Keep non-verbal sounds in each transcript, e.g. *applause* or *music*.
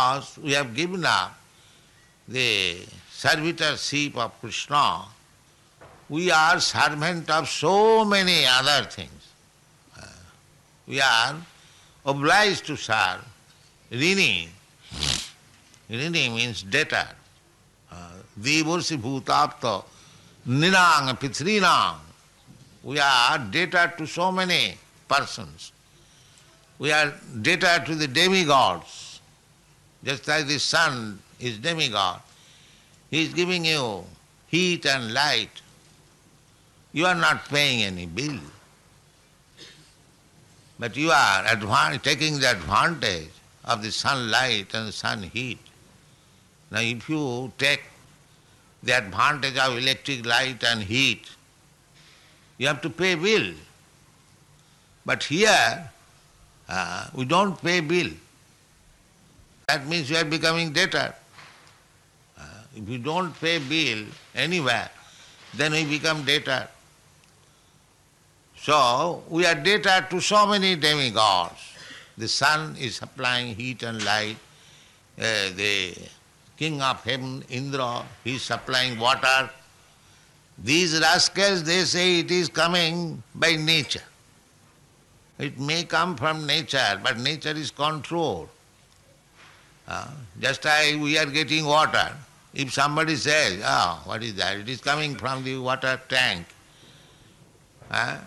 because we have given up the servitorship of Krishna, we are servant of so many other things. We are obliged to serve. Rini, rini means debtor. Devarsi bhutapta ninang pitrinang. We are debtor to so many persons. We are debtor to the demigods. Just like the sun is demigod. He is giving you heat and light. You are not paying any bill. But you are advan- taking the advantage of the sunlight and the sun heat. Now if you take the advantage of electric light and heat, you have to pay bill. But here, uh, we don't pay bill. That means you are becoming debtor. Uh, if you don't pay bill anywhere, then we become debtor. So, we are debtor to so many demigods. The sun is supplying heat and light. Uh, the king of heaven, Indra, he is supplying water. These rascals, they say it is coming by nature. It may come from nature, but nature is controlled. Uh, just like we are getting water. If somebody says, oh, what is that? It is coming from the water tank. Uh,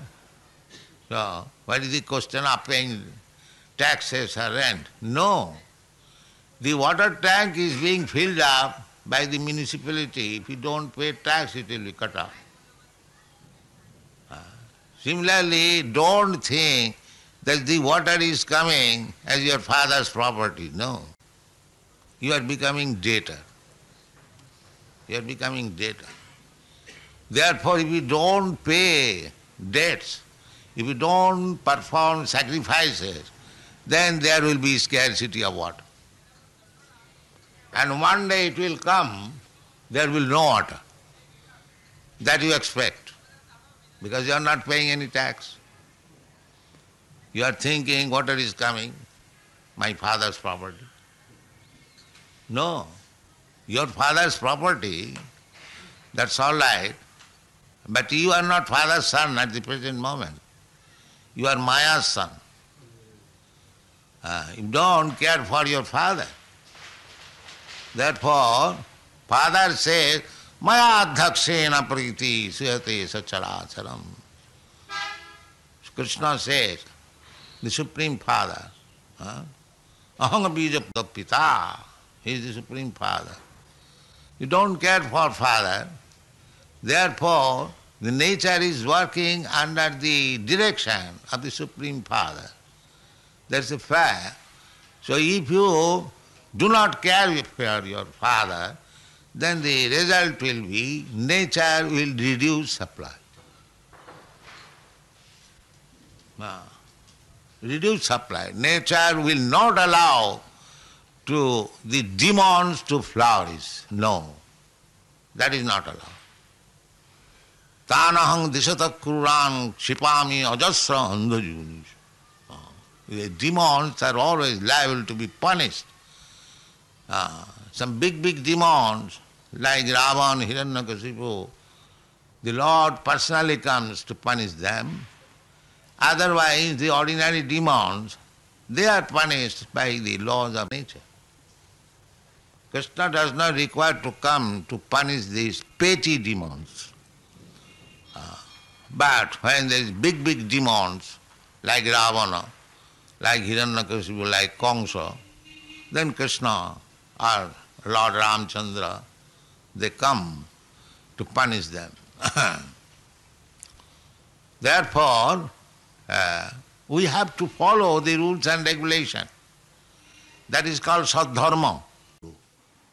so, what is the question of paying taxes or rent? No. The water tank is being filled up by the municipality. If you don't pay tax, it will be cut off. Uh, similarly, don't think that the water is coming as your father's property. No. You are becoming debtor. You are becoming debtor. Therefore, if you don't pay debts, if you don't perform sacrifices, then there will be scarcity of water. And one day it will come, there will no water. That you expect, because you are not paying any tax. You are thinking water is coming, my father's property. No, your father's property, that's all right, but you are not father's son at the present moment. You are Maya's son. Uh, you don't care for your father. Therefore, father says, Maya adhakshena priti suyate sacharacharam. Krishna says, the Supreme Father, aham bija pita, he is the Supreme Father. You don't care for father, therefore the nature is working under the direction of the Supreme Father. That's a fact. So if you do not care for your father, then the result will be nature will reduce supply. Reduce supply. Nature will not allow to the demons to flourish. No. That is not allowed. Tanahang disata kuran shipami ajasra andhajunis. The demons are always liable to be punished. Uh, some big, big demons like Ravan, Hiranyakasipu, the Lord personally comes to punish them. Otherwise, the ordinary demons, they are punished by the laws of nature. Krishna does not require to come to punish these petty demons. Uh, but when there is big, big demons like Ravana, like Hiranyakasipu, like Kamsa, then Krishna or Lord Ramchandra, they come to punish them. *coughs* Therefore, uh, we have to follow the rules and regulation. That is called Sadharma.